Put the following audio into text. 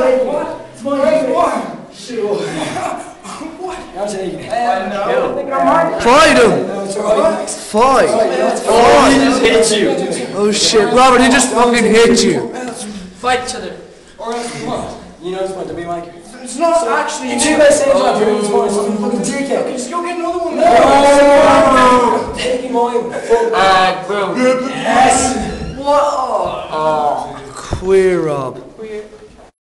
what, what? It's my Wait, what? Sure. Fight him. No. Fight. Oh, he just hit you. Oh shit, Robert, he just fucking hit you. Fight each other. Or else you want. You know it's meant to be like. It's not so actually. You two best saved my dreams for fucking I'm fucking. Just go get another one. No. no. Take him on. Ah, bro. Yes. What? Oh. Queer Rob. Queer.